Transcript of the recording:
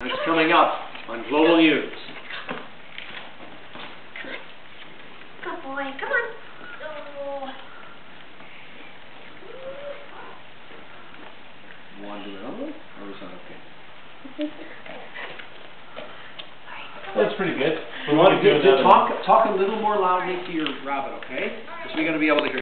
That's coming up on Global News. Good boy, come on. Oh. Want to do another one, or is that okay? That's pretty good. We want to do do, talk, talk a little more loudly to your rabbit, okay? Because we're gonna be able to hear.